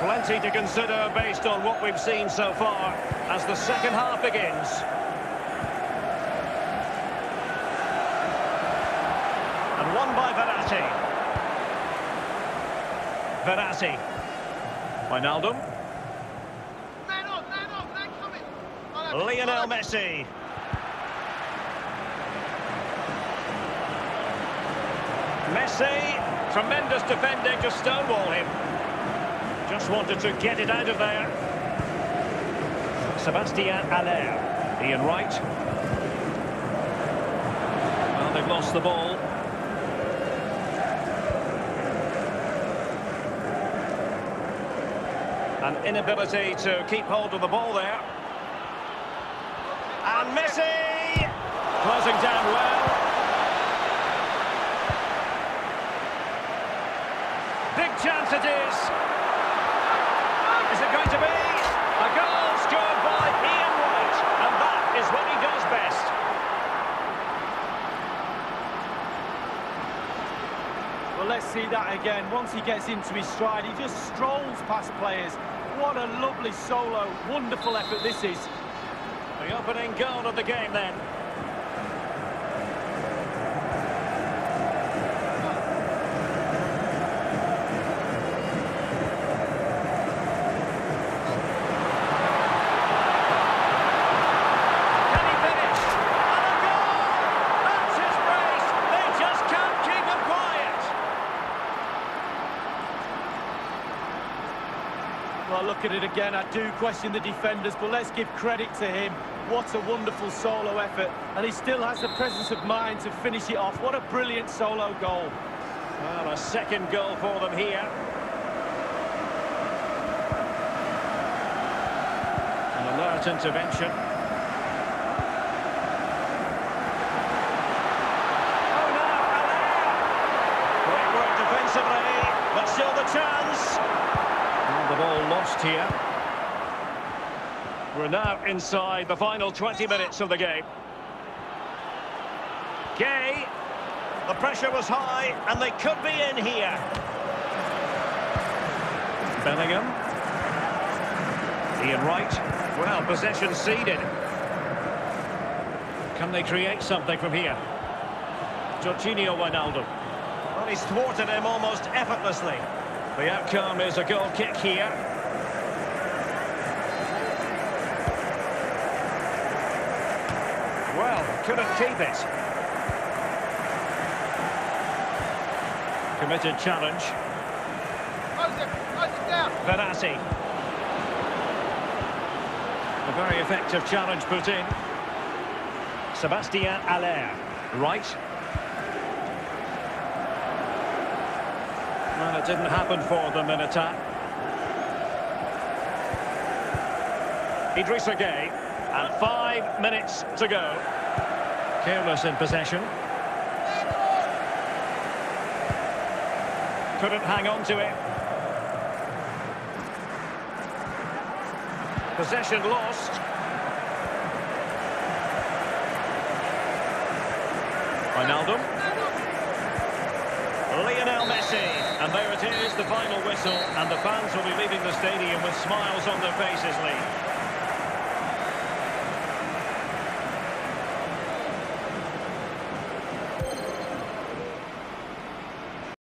Plenty to consider based on what we've seen so far as the second half begins. And won by Verratti. Verratti. Wijnaldum. Man on, man man coming. Lionel. Messi. Messi, tremendous defending to stonewall him. Just wanted to get it out of there. Sebastien Haller. Ian Wright. Well, they've lost the ball. An inability to keep hold of the ball there. And Messi! Closing down well. Big chance it is. It going to be? A goal scored by Ian Wright. And that is what he does best. Well, let's see that again. Once he gets into his stride, he just strolls past players. What a lovely solo. Wonderful effort this is. The opening goal of the game then. Can he finish? And a goal! That's his brace. They just can't keep him quiet. Well, look at it again. I do question the defenders, but let's give credit to him. What a wonderful solo effort. And he still has the presence of mind to finish it off. What a brilliant solo goal. Well, a second goal for them here. An alert intervention. Oh no! Great work defensively, but still the chance. The ball lost here. We're now inside the final 20 minutes of the game. Gueye the pressure was high, and they could be in here. Bellingham. Ian Wright. Well, possession ceded. Can they create something from here? Jorginho Wijnaldum. Well, he's thwarted him almost effortlessly. The outcome is a goal kick here. Well, couldn't keep it. Committed challenge. Close down. A very effective challenge put in. Sebastien Haller. Right. Well, it didn't happen for them in attack. Idrissa Gueye. And five minutes to go. Careless in possession. Couldn't hang on to it. Possession lost. Wijnaldum. Lionel Messi. Is, the final whistle. And the fans will be leaving the stadium with smiles on their faces, Lee.